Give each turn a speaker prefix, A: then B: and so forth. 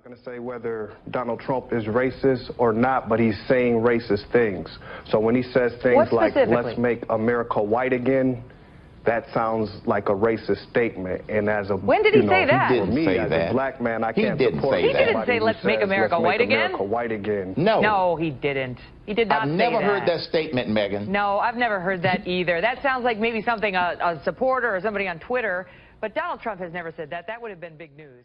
A: not going to say whether Donald Trump is racist or not, but he's saying racist things. So when he says things like, let's make America white again, that sounds like a racist statement. And as a
B: When did he
A: know,
B: say that?
A: He
C: didn't
A: me,
C: say
A: as
C: that.
A: a black man, I
C: He
A: can't
C: didn't
A: support
C: say He
B: didn't say, "Let's make America
A: "Let's make
B: again"?
A: America white again.
C: No.
B: No, he didn't. He did not
C: I've never
B: that.
C: heard that statement, Megan.
B: No, I've never heard that either. That sounds like maybe something a, a supporter or somebody on Twitter. But Donald Trump has never said that. That would have been big news.